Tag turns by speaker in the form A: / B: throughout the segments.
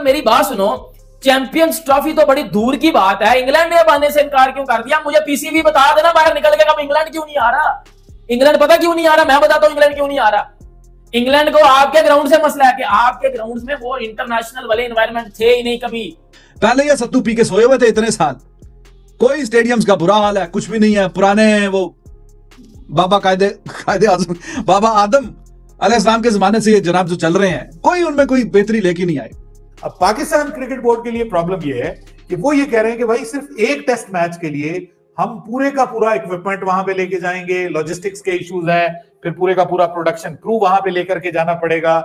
A: मतलब मेरी बात सुनो चैंपियंस ट्रॉफी तो बड़ी दूर की बात है। इंग्लैंड ने आने से इनकार क्यों कर दिया? मुझे पीसीबी बता देना, बाहर निकल के कब इंग्लैंड क्यों नहीं आ रहा? इंग्लैंड पता क्यों नहीं आ रहा? मैं बताता हूँ इंग्लैंड क्यों नहीं आ रहा? इंग्लैंड को आपके ग्राउंड से मसला है कि आपके ग्राउंड में वो इंटरनेशनल वाले एनवायरमेंट थे ही नहीं कभी।
B: पहले ये सत्तू पी के सोए हुए थे इतने साल। कोई स्टेडियम्स का बुरा हाल है, कुछ भी नहीं है। पुराने वो। बाबा कायदे कायदे आज़म, बाबा आदम अलैहिस्सलाम के जमाने से ये जनाब जो चल रहे हैं, कोई उनमें कोई बेहतरी लेके नहीं आई
C: अब पाकिस्तान क्रिकेट बोर्ड के लिए प्रॉब्लम ये है कि वो ये कह रहे हैं कि भाई सिर्फ़ एक टेस्ट मैच के लिए हम पूरे का पूरा इक्विपमेंट वहाँ पे लेके जाएँगे लॉजिस्टिक्स के इश्यूज़ है, फिर पूरे का पूरा प्रोडक्शन क्रू वहाँ पे लेकर के जाना पड़ेगा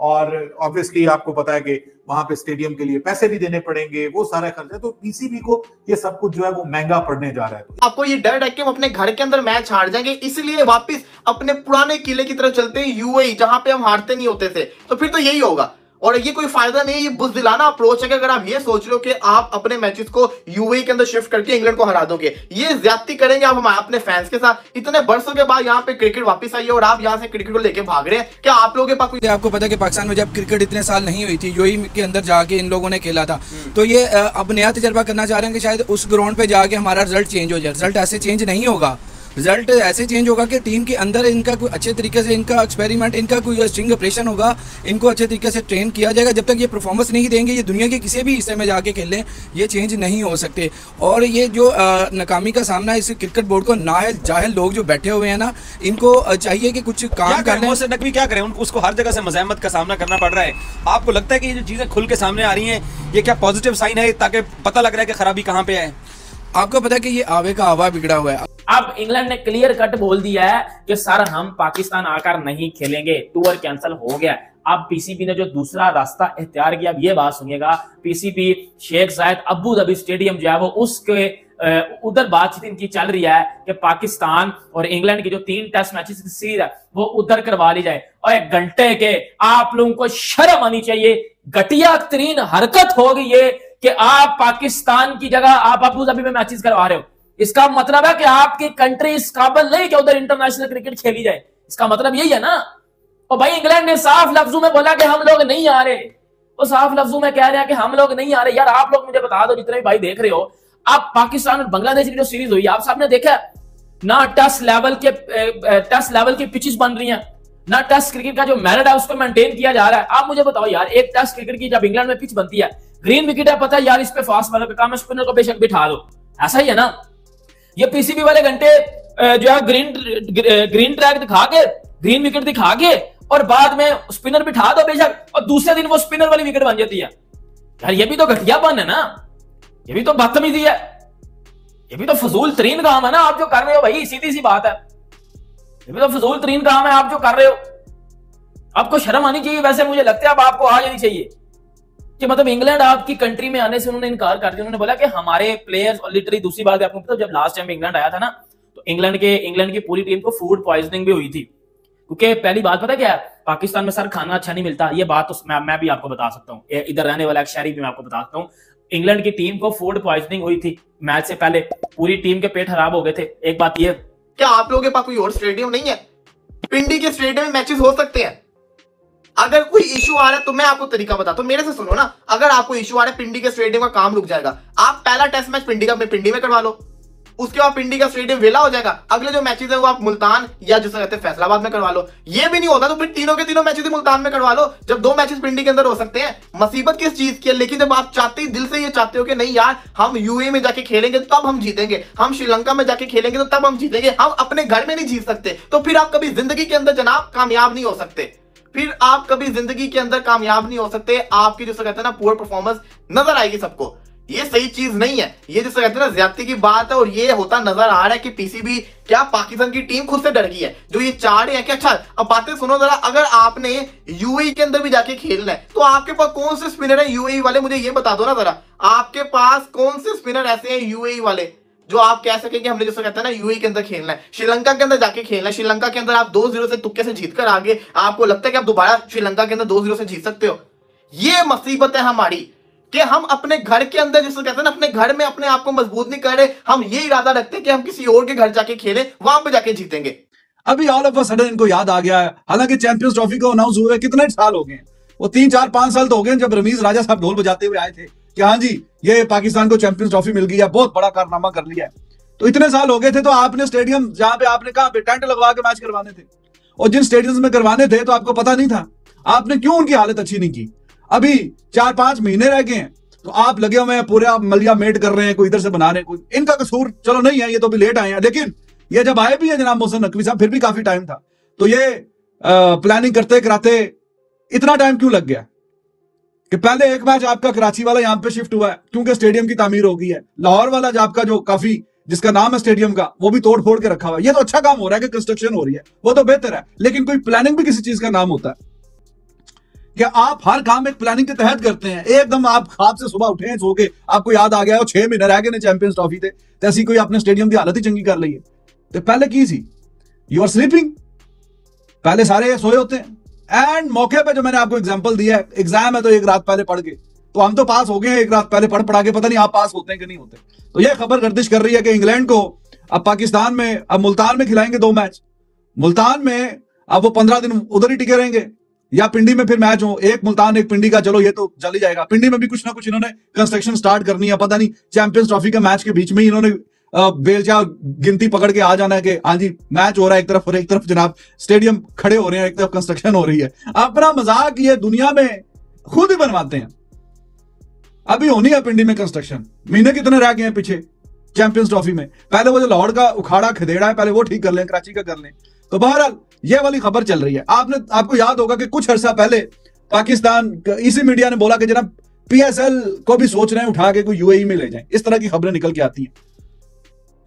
C: और ऑब्वियसली आपको पता है कि वहाँ पे स्टेडियम के लिए पैसे भी देने पड़ेंगे, वो सारा खर्चा तो पीसीबी को ये सब कुछ जो है वो महँगा पड़ने जा रहा है।
D: आपको ये डर है कि हम अपने घर के अंदर मैच हार जाएँगे, इसलिए वापस अपने पुराने किले की तरफ़ चलते हैं यूएई जहाँ पे हम हारते नहीं होते थे। तो फिर तो यही होगा। और ये कोई फ़ायदा नहीं है ये बुजदिलाना अप्रोच है कि अगर आप ये सोच रहे हो कि आप अपने मैचेस को यूएई के अंदर शिफ्ट करके इंग्लैंड को हरा दोगे ये ज़्यादा करेंगे आप हमारे अपने फैंस के साथ। इतने बरसों के बाद यहाँ पे क्रिकेट वापस आई है और आप यहाँ से क्रिकेट को लेकर भाग रहे हैं। क्या आप लोगों के पास
E: आपको पता है कि पाकिस्तान में जब क्रिकेट इतने साल नहीं हुई थी यूएई के अंदर जाके इन लोगों ने खेला था। तो ये अब नया तजर्बा करना चाह रहे हैं कि शायद उस ग्राउंड पे जाके हमारा रिज़ल्ट चेंज हो जाए। रिज़ल्ट ऐसे चेंज नहीं होगा। रिज़ल्ट ऐसे चेंज होगा कि टीम के अंदर इनका कोई अच्छे तरीके से इनका एक्सपेरिमेंट इनका कोई स्ट्रिंग ऑपरेशन होगा इनको अच्छे तरीके से ट्रेन किया जाएगा। जब तक ये परफॉर्मेंस नहीं देंगे ये दुनिया के किसी भी हिस्से में जाके खेलें ये चेंज नहीं हो सकते। और ये जो नाकामी का सामना इस क्रिकेट बोर्ड को नाहल जाहिल लोग जो बैठे हुए हैं ना इनको चाहिए कि कुछ काम
F: कर? लें नकवी क्या करें? उसको हर जगह से मजहमत का सामना करना पड़ रहा है। आपको लगता है कि ये जो चीज़ें खुल के सामने आ रही हैं ये क्या पॉजिटिव साइन है ताकि पता लग रहा है कि खराबी कहाँ पे है?
E: आपको पता है कि ये आवे का हवा बिगड़ा हुआ है।
A: अब इंग्लैंड ने क्लियर कट बोल दिया है कि सर, हम पाकिस्तान आकर नहीं खेलेंगे। टूर कैंसिल हो गया। अब पीसीबी ने जो दूसरा रास्ता इख्तियार किया, अब ये बात सुनिएगा। PCB Sheikh Zayed Abu Dhabi stadium जो है, वो उसके उधर बातचीत इनकी चल रही है कि पाकिस्तान और इंग्लैंड की जो तीन टेस्ट मैचेस की सीरीज़ है, वो उधर करवा ली जाए। और एक घंटे के आप लोगों को शर्म आनी चाहिए। घटिया तरीन हरकत होगी ये। कि आप पाकिस्तान की जगह आप अबू धाबी में मैचेस करवा रहे हो। इसका मतलब है कि आपकी कंट्री इस काबल नहीं कि उधर इंटरनेशनल क्रिकेट खेली जाए। इसका मतलब यही है ना। और भाई इंग्लैंड ने साफ़ लफ्जों में बोला कि हम लोग नहीं आ रहे। वो साफ़ लफ्जों में कह रहे हैं कि हम लोग नहीं आ रहे। यार, आप लोग मुझे बता दो जितने भाई देख रहे हो। आप पाकिस्तान और बांग्लादेश की जो सीरीज़ हुई, आप सबने देखा ना टेस्ट लेवल के टेस्ट लेवल की पिचेस बन रही हैं। ना टेस्ट क्रिकेट का जो मेरिट है, उसको मेंटेन किया जा रहा है। आप मुझे बताओ यार, एक टेस्ट क्रिकेट की जब इंग्लैंड में पिच बनती है ग्रीन विकेट है, पता है यार, इस पे फास्ट बॉलर का काम है स्पिनर को बेशक बिठा दो। ऐसा ही है ना? ये पीसीबी वाले घंटे जो है ग्रीन ग्रीन ट्रैक दिखा के ग्रीन विकेट दिखा के, और बाद में स्पिनर बिठा दो बेशक, और दूसरे दिन वो स्पिनर वाली विकेट बन जाती है। यार, ये भी तो घटियापन है ना? ये भी तो बदतमीजी है। ये भी तो फजूल तरीन काम है ना? आप जो कर रहे हो भाई, सीधी सी बात है। ये तो फजूल तरीन काम है आप जो कर रहे हो। आपको शर्म आनी चाहिए वैसे मुझे लगता है अब आपको आ जानी चाहिए। कि मतलब इंग्लैंड आपकी कंट्री में आने से उन्होंने इनकार कर दिया। उन्होंने बोला कि हमारे प्लेयर्स और लिटरली दूसरी बात आपको पता जब लास्ट टाइम इंग्लैंड आया था ना तो इंग्लैंड के इंग्लैंड की पूरी टीम को फ़ूड पॉइजनिंग भी हुई थी। क्योंकि पहली बात पता क्या है पाकिस्तान में सर खाना अच्छा नहीं मिलता ये बात तो मैं, मैं भी आपको बता सकता हूँ। इधर रहने वाला एक शहरी भी मैं आपको बता सकता हूँ। इंग्लैंड की टीम को फ़ूड पॉइजनिंग हुई थी। मैच से पहले पूरी टीम के पेट खराब हो गए थे। एक बात ये
D: क्या आप लोगों के पास कोई और स्टेडियम नहीं है? पिंडी के स्टेडियम में मैचेस हो सकते हैं। अगर कोई इशू आ रहा है तो मैं आपको तरीका बताता हूँ। मेरे से सुनो ना। अगर आपको इशू आ रहा है, पिंडी के स्टेडियम का काम रुक जाएगा। आप पहला टेस्ट मैच पिंडी का पिंडी में करवा लो। उसके बाद पिंडी का स्टेडियम वेला हो जाएगा। अगले जो मैचेस है वो आप मुल्तान या जिसे कहते हैं फैसलाबाद में करवा लो। ये भी नहीं होता तो फिर तीनों के तीनों मैचेस मुल्तान में करवा लो। जब दो मैचेस पिंडी के अंदर हो सकते हैं। मुसीबत किस चीज़ की है? लेकिन जब आप चाहते ही, दिल से ये चाहते हो कि नहीं यार, हम यूए में जाके खेलेंगे तब हम जीतेंगे। हम श्रीलंका में जाके खेलेंगे तो तब हम जीतेंगे। हम अपने घर में नहीं जीत सकते। तो फिर आप कभी ज़िंदगी के अंदर जनाब कामयाब नहीं हो सकते। फिर आप कभी ज़िंदगी के अंदर कामयाब नहीं हो सकते। आपकी जो कहते हैं ना पुअर परफॉर्मेंस नज़र आएगी सबको। ये सही चीज़ नहीं है। ये जो कहते हैं ना ज़्यादा की बात है और ये होता नज़र आ रहा है कि पीसीबी क्या पाकिस्तान की टीम खुद से डर गई है। जो ये चाह रहे हैं कि अच्छा अब बातें सुनो जरा, अगर आपने यूएई के अंदर भी जाके खेलना है तो आपके पास कौन से स्पिनर है यूएई वाले? मुझे ये बता दो ना जरा। आपके पास कौन से स्पिनर ऐसे हैं यूएई वाले, जो आप कह सके कि हमने जैसे कहते हैं ना यूएई के अंदर खेलना है। श्रीलंका के अंदर जाके खेलना है। श्रीलंका के अंदर आप दो ज़ीरो से तुक्के से जीत कर आगे, आपको लगता है कि आप दोबारा श्रीलंका के अंदर दो ज़ीरो से जीत सकते हो। ये मुसीबत है हमारी। कि हम अपने घर के अंदर, जिसे कहते हैं ना, अपने घर में अपने आप को मज़बूत नहीं कर रहे हम ये इरादा रखते हैं कि हम किसी और के घर जाके खेलें, वहाँ पे जाके जीतेंगे।
B: अभी ऑल ऑफ़ सडन इनको याद आ गया है। हालाँकि चैंपियंस ट्रॉफी को अनाउंस हुए कितने साल हो गए वो तीन, चार, पाँच साल तो हो गए जब रमीज राजा साहब ढोल बजाते हुए आए थे कि हाँ जी, ये पाकिस्तान को चैंपियंस ट्रॉफी मिल गई है, बहुत बड़ा कारनामा कर लिया है। तो इतने साल हो गए थे तो आपने स्टेडियम जहाँ पे आपने कहा, टेंट लगवा के मैच करवाने थे। और जिन स्टेडियम में करवाने थे तो आपको पता नहीं था। आपने क्यों उनकी हालत अच्छी नहीं की? अभी चार पाँच महीने रह गए हैं तो आप लगे हुए हैं, पूरे आप मलिया मेट कर रहे हैं, कोई इधर से बना रहे हैं, कोई इनका कसूर चलो नहीं है, ये तो भी लेट आए हैं। लेकिन ये जब आए भी है जनाब मोहसन नकवी साहब, फिर भी काफ़ी टाइम था। तो ये प्लानिंग करते कराते इतना टाइम क्यों लग गया? कि पहले एक मैच आपका कराची वाला यहाँ पे शिफ्ट हुआ है, क्योंकि स्टेडियम की तामीर हो गई है। लाहौर वाला जो आपका जो काफ़ी, जिसका नाम है स्टेडियम का, वो भी तोड़ फोड़ के रखा हुआ है। ये तो अच्छा काम हो रहा है कि कंस्ट्रक्शन हो रही है, वो तो बेहतर है। लेकिन कोई प्लानिंग भी किसी चीज़ का नाम होता है। कि आप हर काम एक प्लानिंग के तहत करते हैं। एकदम आप खाब से सुबह उठे, सो के, आपको याद आ गया छह महीने रह गए चैंपियंस ट्रॉफी थे ऐसी कोई अपने स्टेडियम की हालत ही चंगी कर ली है। तो पहले की थी? यू आर स्लीपिंग पहले सारे सोए होते हैं। एंड मौके पे जो मैंने आपको एग्ज़ाम्पल दिया है एग्ज़ाम है तो एक रात पहले पढ़ के। तो हम तो पास हो गए एक रात पहले पढ़ पढ़ा के, पता नहीं आप पास होते हैं कि नहीं होते। तो यह खबर गर्दिश कर रही है कि इंग्लैंड को अब पाकिस्तान में, अब मुल्तान में खिलाएँगे दो मैच मुल्तान में अब वो पंद्रह दिन उधर ही टिके रहेंगे। या पिंडी में फिर मैच हो, एक मुल्तान, एक पिंडी का, चलो ये तो चल ही जाएगा। पिंडी में भी कुछ ना कुछ इन्होंने कंस्ट्रक्शन स्टार्ट करनी है, पता नहीं चैंपियंस ट्रॉफी के मैच के बीच में ही इन्होंने बेलचा गिनती पकड़ के आ जाना है कि हाँ जी मैच हो रहा है एक तरफ़ और एक तरफ़ जनाब स्टेडियम खड़े हो रहे हैं, एक तरफ़ कंस्ट्रक्शन हो रही है। अपना मज़ाक ये दुनिया में खुद ही बनवाते हैं। अभी होनी है पिंडी में कंस्ट्रक्शन महीने कितने रह गए हैं पीछे चैंपियंस ट्रॉफी में? पहले वो जो लाहौर का उखाड़ा खदेड़ा है, पहले वो ठीक कर लें, कराची का कर लें। तो बहरहाल ये वाली खबर चल रही है। आपने, आपको याद होगा कि कुछ अर्सा पहले पाकिस्तान, इसी मीडिया ने बोला कि जनाब पीएसएल को भी सोच रहे हैं उठा के कोई यूएई में ले जाएँ। इस तरह की खबरें निकल के आती हैं।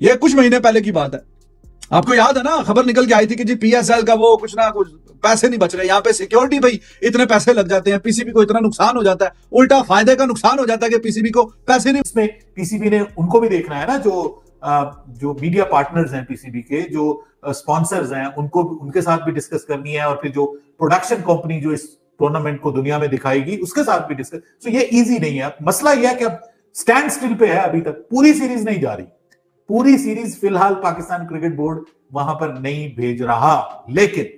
B: ये कुछ महीने पहले की बात है। आपको याद है ना, खबर निकल के आई थी कि जी पीएसएल का वो कुछ ना कुछ पैसे नहीं बच रहे। यहाँ पे सिक्योरिटी भाई इतने पैसे लग जाते हैं पीसीबी को इतना नुकसान हो जाता है। उल्टा फ़ायदे का नुकसान हो जाता है कि पीसीबी को पैसे नहीं।
C: इसमें पीसीबी ने उनको भी देखना है ना, जो जो मीडिया पार्टनर्स हैं पीसीबी के, जो स्पॉन्सर्स हैं, उनको उनके साथ भी डिस्कस करनी है और फिर जो प्रोडक्शन कंपनी जो इस टूर्नामेंट को दुनिया में दिखाएगी, उसके साथ भी डिस्कस तो ये इजी नहीं है। मसला यह है कि अब स्टैंड स्टिल पे है अभी तक, पूरी सीरीज़ नहीं जा रही। पूरी सीरीज़ फ़िलहाल पाकिस्तान क्रिकेट बोर्ड वहाँ पर नहीं भेज रहा। लेकिन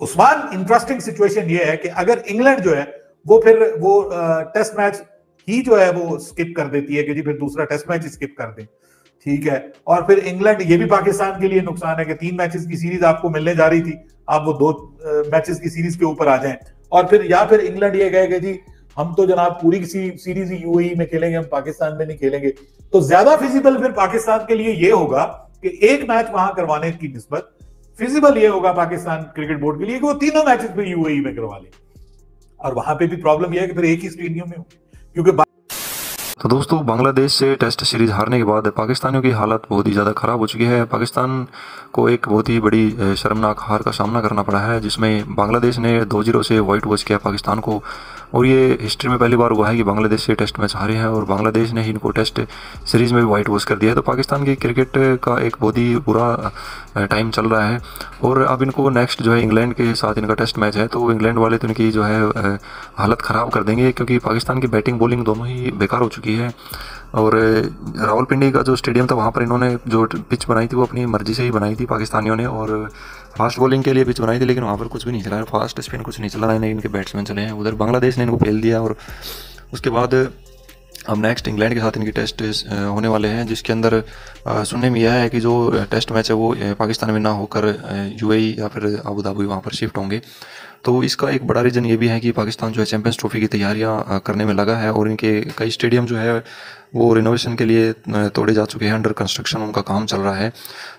C: उस्मान इंटरेस्टिंग सिचुएशन ये है कि अगर इंग्लैंड जो है, वो फिर, वो टेस्ट मैच ही जो है वो स्किप कर देती है कि जी फिर दूसरा टेस्ट मैच स्किप कर दे। ठीक है। और फिर इंग्लैंड, ये भी पाकिस्तान के लिए नुकसान है कि तीन मैचेस की सीरीज़ आपको मिलने जा रही थी। आप वो दो मैचेस की सीरीज़ के ऊपर आ जाएँ। और फिर, या फिर इंग्लैंड ये कहे जी, हम तो जनाब पूरी सीरीज़ ही यूएई में खेलेंगे, हम पाकिस्तान में नहीं खेलेंगे। तो ज़्यादा फिजिबल फिर पाकिस्तान के लिए ये होगा कि एक मैच वहाँ करवाने की निस्बत। फिजिबल ये होगा पाकिस्तान क्रिकेट बोर्ड के लिए कि वो तीनों मैचेस फिर यूएई में करवा ले। और वहाँ पे भी प्रॉब्लम यह है कि फिर एक ही स्टेडियम में हो। क्योंकि
G: तो दोस्तों, बांग्लादेश से टेस्ट सीरीज़ हारने के बाद पाकिस्तानियों की हालत बहुत ही ज़्यादा ख़राब हो चुकी है। पाकिस्तान को एक बहुत ही बड़ी शर्मनाक हार का सामना करना पड़ा है, जिसमें बांग्लादेश ने दो ज़ीरो से वाइट वॉश किया पाकिस्तान को। और ये हिस्ट्री में पहली बार हुआ है कि बांग्लादेश से टेस्ट मैच हारे हैं और बांग्लादेश ने ही इनको टेस्ट सीरीज़ में भी वाइट वॉश कर दिया है। तो पाकिस्तान की क्रिकेट का एक बहुत ही बुरा टाइम चल रहा है। और अब इनको नेक्स्ट जो है इंग्लैंड के साथ इनका टेस्ट मैच है तो इंग्लैंड वाले तो इनकी जो है हालत ख़राब कर देंगे, क्योंकि पाकिस्तान की बैटिंग, बॉलिंग दोनों ही बेकार हो चुकी है और रावलपिंडी का जो स्टेडियम था, वहाँ पर इन्होंने जो पिच बनाई थी, वो अपनी मर्ज़ी से ही बनाई थी पाकिस्तानियों ने। और, फास्ट बॉलिंग के लिए पिच बनाई थी, लेकिन वहाँ पर कुछ भी नहीं चला। फास्ट स्पिन कुछ नहीं चला। है इनके बैट्समैन चले हैं। उधर बांग्लादेश ने इनको फेल दिया। और उसके बाद अब नेक्स्ट इंग्लैंड के साथ इनकी टेस्ट होने वाले हैं, जिसके अंदर सुनने में यह है कि जो टेस्ट मैच है वो पाकिस्तान में ना होकर यूएई या फिर अबू धाबी वहाँ पर शिफ्ट होंगे। तो इसका एक बड़ा रीज़न ये भी है कि पाकिस्तान जो है चैंपियंस ट्रॉफी की तैयारियाँ करने में लगा है और इनके कई स्टेडियम जो है, वो रिनोवेशन के लिए तोड़े जा चुके हैं अंडर कंस्ट्रक्शन उनका काम चल रहा है।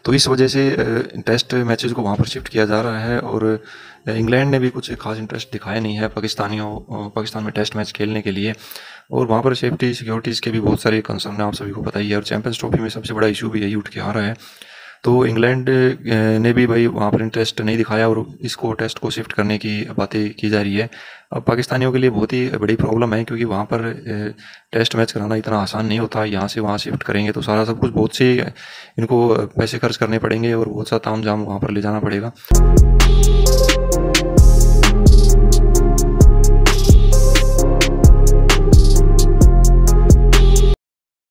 G: तो इस वजह से टेस्ट मैचेस को वहाँ पर शिफ्ट किया जा रहा है और इंग्लैंड ने भी कुछ खास इंटरेस्ट दिखाया नहीं है पाकिस्तानियों पाकिस्तान में टेस्ट मैच खेलने के लिए। और वहाँ पर सेफ्टी सिक्योरिटीज़ के भी बहुत सारे कंसर्न आप सभी को पता ही है। और चैंपियंस ट्रॉफी में सबसे बड़ा इशू भी यही उठ के आ रहा है। तो इंग्लैंड ने भी भाई वहाँ पर इंटरेस्ट नहीं दिखाया और इसको टेस्ट को शिफ्ट करने की बातें की जा रही है। अब पाकिस्तानियों के लिए बहुत ही बड़ी प्रॉब्लम है, क्योंकि वहाँ पर टेस्ट मैच कराना इतना आसान नहीं होता। यहाँ से वहाँ शिफ्ट करेंगे तो सारा सब कुछ बहुत से, इनको पैसे खर्च करने पड़ेंगे और बहुत सा ताम जाम वहाँ पर ले जाना पड़ेगा।